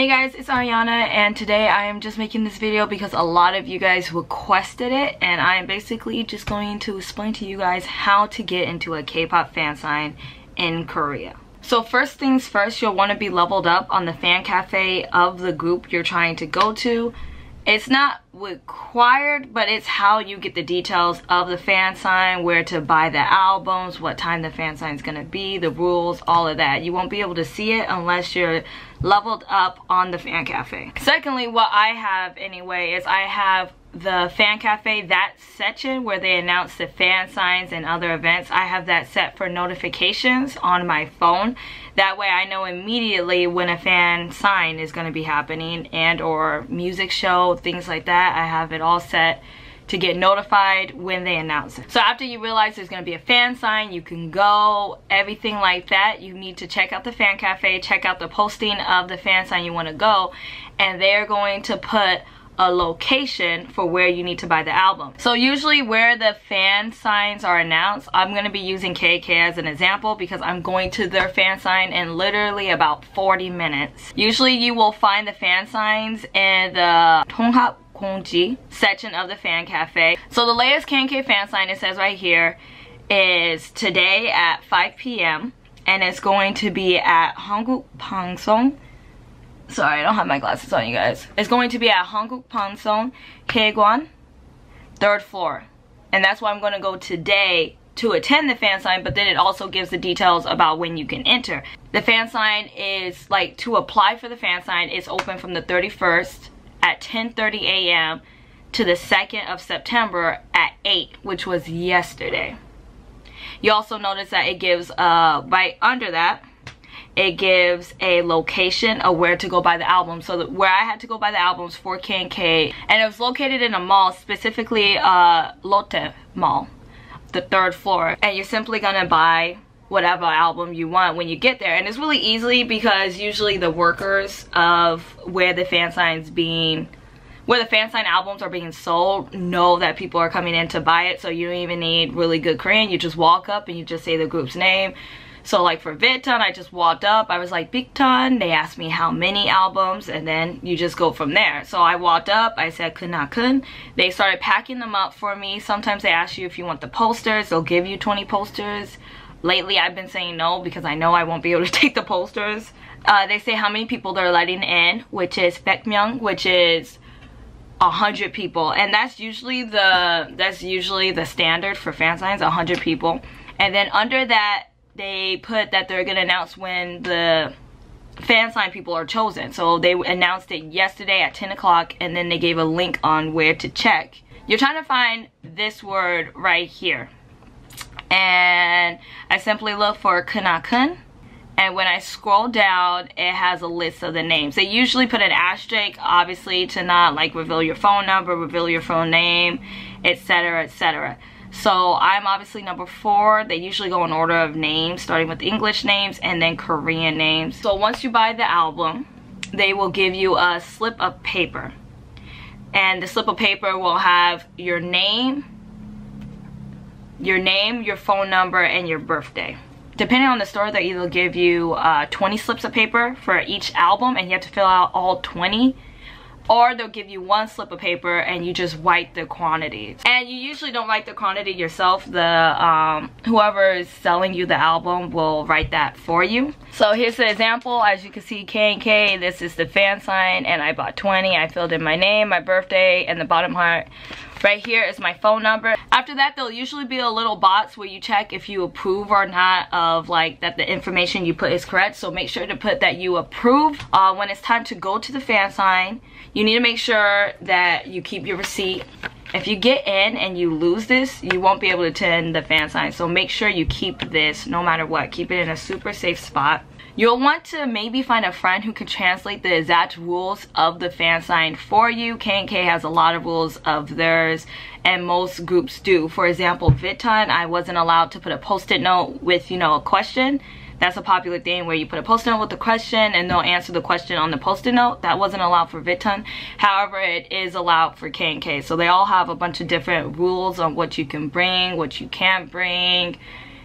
Hey guys, it's Ariana and today I am just making this video because a lot of you guys requested it and I am basically just going to explain to you guys how to get into a K-pop fan sign in Korea. So first things first, you'll want to be leveled up on the fan cafe of the group you're trying to go to it's not required but it's how you get the details of the fan sign where to buy the albums what time the fan sign is going to be the rules all of that. You won't be able to see it unless you're leveled up on the fan cafe. Secondly what i have anyway is i have the fan cafe that section where they announce the fan signs and other events i have that set for notifications on my phone that way i know immediately when a fan sign is going to be happening and or music show things like that i have it all set to get notified when they announce it. So after you realize there's going to be a fan sign, you can go, everything like that. You need to check out the fan cafe, check out the posting of the fan sign you want to go, and they're going to put a location for where you need to buy the album. So usually where the fan signs are announced, I'm going to be using KNK as an example because I'm going to their fan sign in literally about 40 minutes. Usually you will find the fan signs in the Tonghap Kongji section of the fan cafe. So the latest KNK fan sign, it says right here, is today at 5 p.m. and it's going to be at Hanguk Pangsong Sorry, I don't have my glasses on, you guys. It's going to be at Hankook Pansong, Kaegwan, third floor. And that's why I'm going to go today to attend the fan sign, but then it also gives the details about when you can enter. The fan sign is, like, to apply for the fan sign, it's open from the 31st at 10.30 a.m. to the 2nd of September at 8, which was yesterday. You also notice that it gives, uh, right under that, it gives a location of where to go buy the album. So where I had to go buy the albums for KNK, and it was located in a mall, specifically uh, Lotte Mall, the third floor. And you're simply gonna buy whatever album you want when you get there. And it's really easy because usually the workers of where the fan signs being where the fan sign albums are being sold know that people are coming in to buy it so you don't even need really good Korean you just walk up and you just say the group's name so like for VICTON, I just walked up. I was like, VICTON. They asked me how many albums and then you just go from there. So I walked up. I said Kunakun. They started packing them up for me. Sometimes they ask you if you want the posters. They'll give you 20 posters. Lately, I've been saying no because I know I won't be able to take the posters. Uh, they say how many people they're letting in, which is Baekmyeong, which is a hundred people and that's usually the that's usually the standard for fan signs a hundred people and then under that they put that they're gonna announce when the fan sign people are chosen. So they announced it yesterday at 10 o'clock and then they gave a link on where to check. You're trying to find this word right here. And I simply look for Kunakun. And when I scroll down, it has a list of the names. They usually put an asterisk, obviously, to not like reveal your phone number, reveal your phone name, etc., etc. So I'm obviously number four. They usually go in order of names, starting with English names and then Korean names. So once you buy the album, they will give you a slip of paper. And the slip of paper will have your name, your name, your phone number, and your birthday. Depending on the store, they either give you uh, 20 slips of paper for each album and you have to fill out all 20 or they'll give you one slip of paper and you just write the quantity. And you usually don't write the quantity yourself. The um, whoever is selling you the album will write that for you. So here's the example. As you can see KNK this is the fan sign and I bought 20 I filled in my name my birthday and the bottom part right here is my phone number. After that there'll usually be a little box where you check if you approve or not of like that the information you put is correct. So make sure to put that you approve. Uh, when it's time to go to the fan sign you need to make sure that you keep your receipt if you get in and you lose this you won't be able to attend the fan sign so make sure you keep this no matter what keep it in a super safe spot You'll want to maybe find a friend who can translate the exact rules of the fan sign for you. KNK has a lot of rules of theirs and most groups do. For example, VICTON, I wasn't allowed to put a post-it note with, you know, a question. That's a popular thing where you put a post-it note with a question and they'll answer the question on the post-it note. That wasn't allowed for VICTON. However, it is allowed for KNK. So they all have a bunch of different rules on what you can bring, what you can't bring,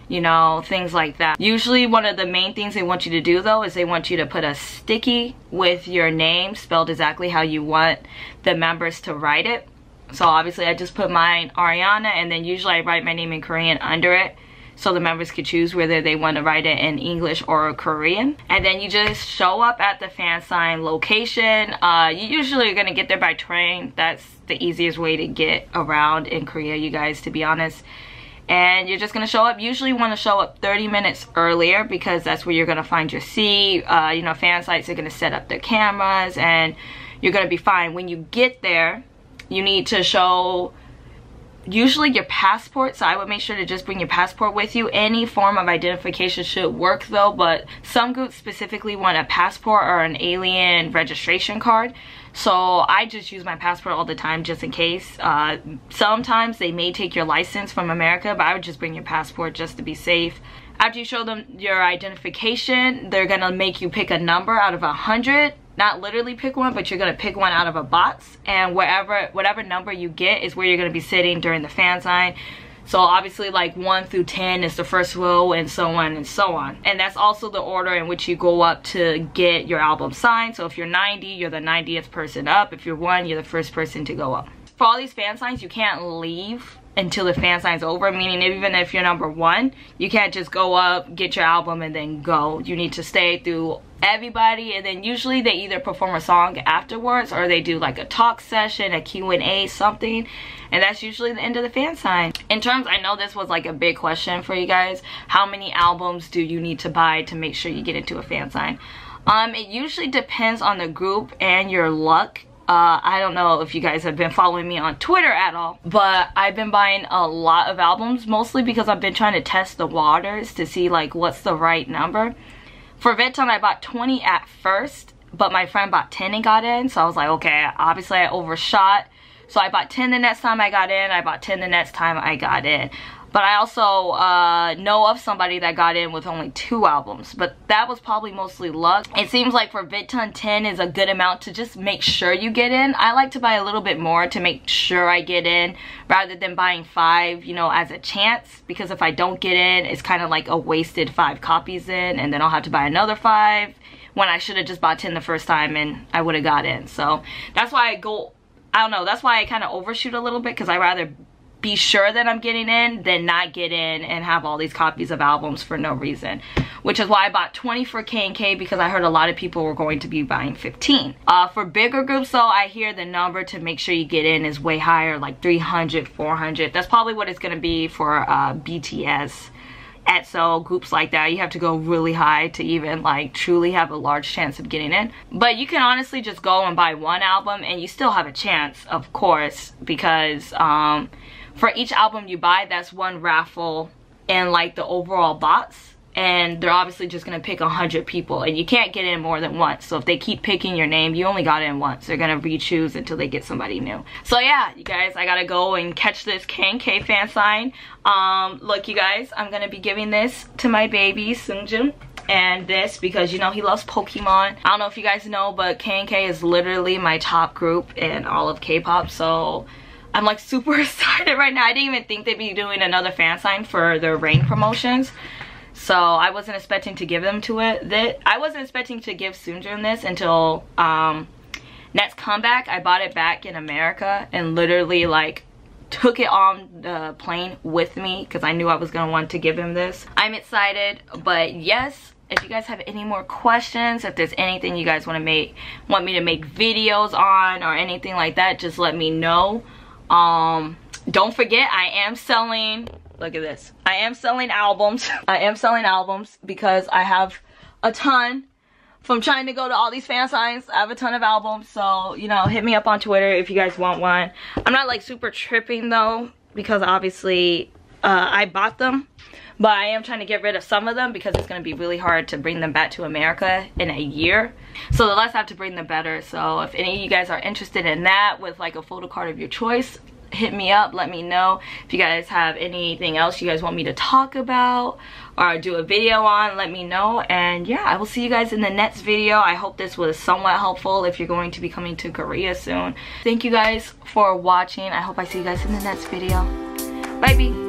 you know, things like that. Usually one of the main things they want you to do though is they want you to put a sticky with your name spelled exactly how you want the members to write it. So obviously I just put mine Ariana and then usually I write my name in Korean under it so the members could choose whether they want to write it in English or Korean. And then you just show up at the fan sign location. Uh, you usually are going to get there by train. That's the easiest way to get around in Korea, you guys, to be honest and you're just gonna show up usually want to show up 30 minutes earlier because that's where you're gonna find your seat uh, you know fan sites are gonna set up their cameras and you're gonna be fine when you get there you need to show usually your passport so i would make sure to just bring your passport with you any form of identification should work though but some groups specifically want a passport or an alien registration card so I just use my passport all the time just in case. Uh, sometimes they may take your license from America, but I would just bring your passport just to be safe. After you show them your identification, they're gonna make you pick a number out of a hundred. Not literally pick one, but you're gonna pick one out of a box. And wherever, whatever number you get is where you're gonna be sitting during the fan sign. So obviously like 1 through 10 is the first row and so on and so on. And that's also the order in which you go up to get your album signed. So if you're 90, you're the 90th person up. If you're 1, you're the first person to go up. For all these fan signs, you can't leave until the fan sign's over meaning even if you're number one you can't just go up get your album and then go you need to stay through everybody and then usually they either perform a song afterwards or they do like a talk session a q&a something and that's usually the end of the fan sign. In terms i know this was like a big question for you guys. How many albums do you need to buy to make sure you get into a fan sign? Um it usually depends on the group and your luck. Uh, I don't know if you guys have been following me on Twitter at all, but I've been buying a lot of albums, mostly because I've been trying to test the waters to see like what's the right number. For VICTON, I bought 20 at first, but my friend bought 10 and got in, so I was like, okay, obviously I overshot. So I bought 10 the next time I got in, I bought 10 the next time I got in. But I also uh, know of somebody that got in with only two albums. But that was probably mostly luck. It seems like for VICTON 10 is a good amount to just make sure you get in. I like to buy a little bit more to make sure I get in rather than buying five, you know, as a chance. Because if I don't get in, it's kind of like a wasted five copies in and then I'll have to buy another five when I should have just bought 10 the first time and I would have got in. So that's why I go I don't know, that's why I kind of overshoot a little bit because I rather be sure that I'm getting in than not get in and have all these copies of albums for no reason. Which is why I bought 20 for KNK because I heard a lot of people were going to be buying 15. Uh, for bigger groups though, I hear the number to make sure you get in is way higher, like 300, 400. That's probably what it's gonna be for uh, BTS. EXO, groups like that, you have to go really high to even like truly have a large chance of getting in. But you can honestly just go and buy one album and you still have a chance, of course, because um, for each album you buy, that's one raffle and like the overall box. And they're obviously just gonna pick a hundred people. And you can't get in more than once. So if they keep picking your name you only got in once. They're gonna re-choose until they get somebody new. So yeah you guys i gotta go and catch this KNK fan sign. Um look you guys i'm gonna be giving this to my baby Seungjun and this because you know he loves Pokemon. I don't know if you guys know but KNK is literally my top group in all of K-pop. So I'm like super excited right now. I didn't even think they'd be doing another fan sign for their rain promotions. So I wasn't expecting to give them to it. That I wasn't expecting to give Seungjun this until um, Next Comeback. I bought it back in America and literally like took it on the plane with me because I knew I was going to want to give him this. I'm excited, but yes, if you guys have any more questions if there's anything you guys want to make want me to make videos on or anything like that just let me know um don't forget i am selling look at this. I am selling albums. I am selling albums because i have a ton from trying to go to all these fan signs. I have a ton of albums so you know hit me up on twitter if you guys want one. I'm not like super tripping though because obviously uh, i bought them but I am trying to get rid of some of them because it's going to be really hard to bring them back to America in a year. So the less I have to bring the better. So if any of you guys are interested in that with like a photo card of your choice, hit me up. Let me know if you guys have anything else you guys want me to talk about or do a video on. Let me know. And yeah i will see you guys in the next video. I hope this was somewhat helpful if you're going to be coming to korea soon. Thank you guys for watching. I hope i see you guys in the next video. Bye bye